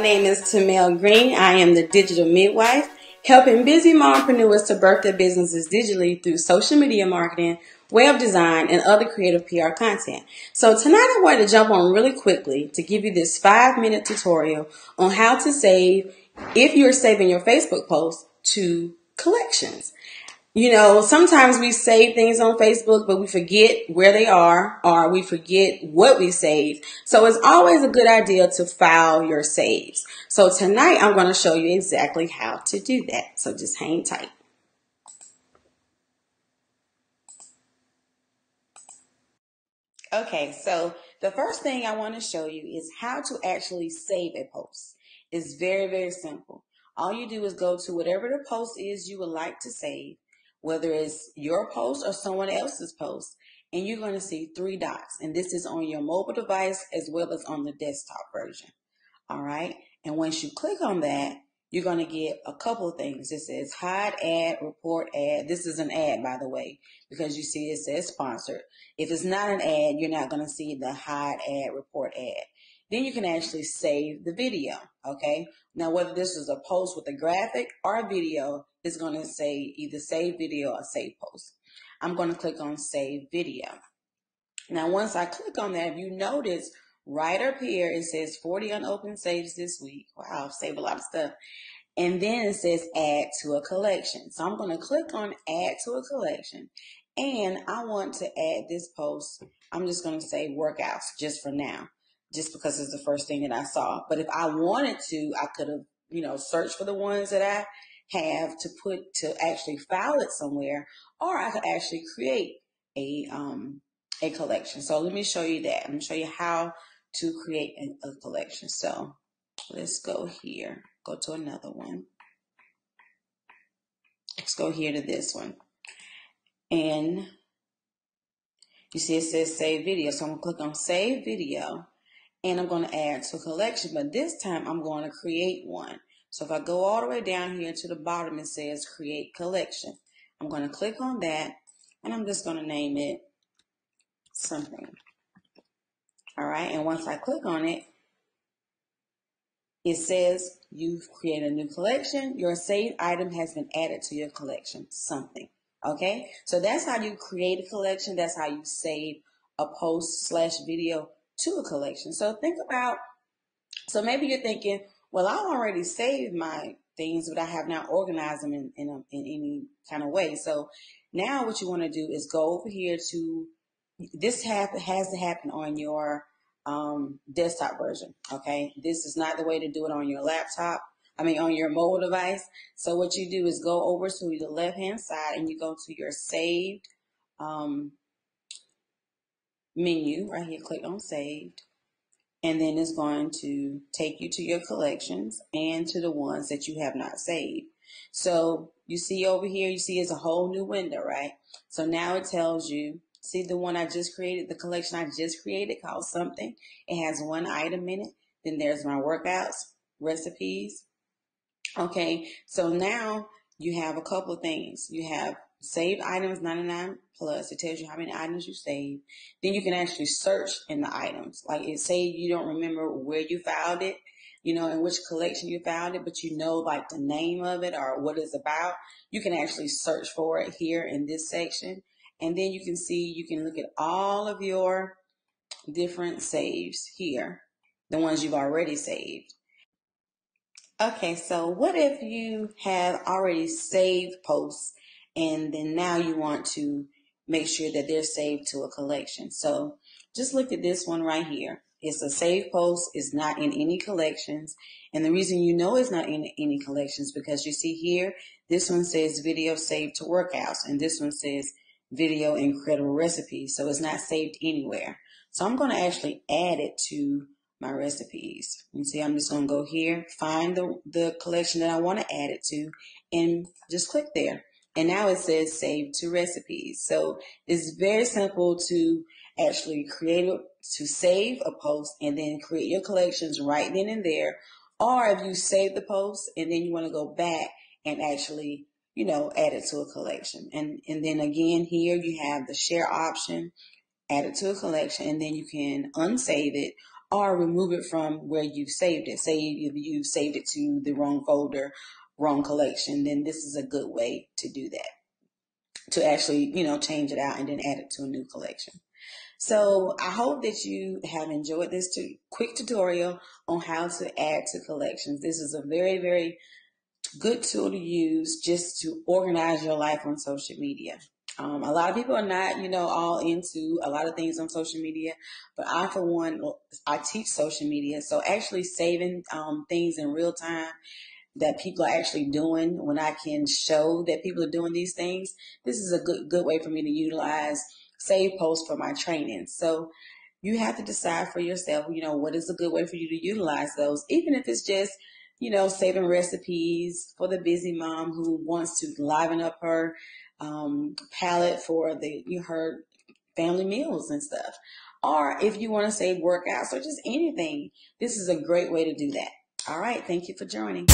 My name is Tamell Green. I am the digital midwife, helping busy mompreneurs to birth their businesses digitally through social media marketing, web design, and other creative PR content. So tonight I wanted to jump on really quickly to give you this five minute tutorial on how to save, if you're saving your Facebook posts, to collections. You know, sometimes we save things on Facebook, but we forget where they are or we forget what we saved. So it's always a good idea to file your saves. So tonight I'm going to show you exactly how to do that. So just hang tight. Okay, so the first thing I want to show you is how to actually save a post. It's very, very simple. All you do is go to whatever the post is you would like to save whether it's your post or someone else's post, and you're going to see three dots. And this is on your mobile device as well as on the desktop version. All right. And once you click on that, you're going to get a couple of things. It says hide ad, report ad. This is an ad, by the way, because you see it says sponsored. If it's not an ad, you're not going to see the hide ad, report ad. Then you can actually save the video. Okay. Now, whether this is a post with a graphic or a video, it's going to say either save video or save post. I'm going to click on save video. Now, once I click on that, if you notice right up here, it says 40 unopened saves this week. Wow, I've saved a lot of stuff. And then it says add to a collection. So I'm going to click on add to a collection. And I want to add this post. I'm just going to say workouts just for now just because it's the first thing that I saw. But if I wanted to, I could have, you know, searched for the ones that I have to put to actually file it somewhere, or I could actually create a um a collection. So let me show you that. I'm gonna show you how to create a, a collection. So let's go here. Go to another one. Let's go here to this one. And you see it says save video. So I'm gonna click on save video and I'm going to add to collection, but this time I'm going to create one. So if I go all the way down here to the bottom, it says create collection. I'm going to click on that and I'm just going to name it something. All right. And once I click on it, it says you've created a new collection. Your saved item has been added to your collection, something. Okay. So that's how you create a collection. That's how you save a post slash video to a collection. So think about, so maybe you're thinking, well, I already saved my things, but I have not organized them in, in, a, in any kind of way. So now what you want to do is go over here to, this have, has to happen on your um, desktop version. Okay. This is not the way to do it on your laptop. I mean, on your mobile device. So what you do is go over to the left hand side and you go to your saved um, menu right here. Click on saved and then it's going to take you to your collections and to the ones that you have not saved. So you see over here, you see it's a whole new window, right? So now it tells you, see the one I just created, the collection I just created called something. It has one item in it. Then there's my workouts, recipes. Okay, so now you have a couple of things. You have saved items 99 plus. It tells you how many items you saved. Then you can actually search in the items. Like it say you don't remember where you found it, you know, in which collection you found it, but you know like the name of it or what it's about. You can actually search for it here in this section. And then you can see, you can look at all of your different saves here, the ones you've already saved. Okay, so what if you have already saved posts and then now you want to make sure that they're saved to a collection. So just look at this one right here. It's a save post. It's not in any collections. And the reason you know it's not in any collections because you see here, this one says video saved to workouts and this one says video incredible recipes. So it's not saved anywhere. So I'm going to actually add it to my recipes. You see, I'm just going to go here, find the, the collection that I want to add it to and just click there. And now it says save to recipes. So it's very simple to actually create a, to save a post and then create your collections right then and there. Or if you save the post and then you want to go back and actually, you know, add it to a collection. And, and then again, here you have the share option, add it to a collection, and then you can unsave it or remove it from where you've saved it. Say if you saved it to the wrong folder, wrong collection, then this is a good way to do that. To actually, you know, change it out and then add it to a new collection. So I hope that you have enjoyed this quick tutorial on how to add to collections. This is a very, very good tool to use just to organize your life on social media. Um, a lot of people are not, you know, all into a lot of things on social media, but I, for one, I teach social media. So actually saving um, things in real time that people are actually doing when I can show that people are doing these things, this is a good, good way for me to utilize save posts for my training. So you have to decide for yourself, you know, what is a good way for you to utilize those, even if it's just you know, saving recipes for the busy mom who wants to liven up her um, palate for the you her family meals and stuff. Or if you want to save workouts or just anything, this is a great way to do that. All right. Thank you for joining.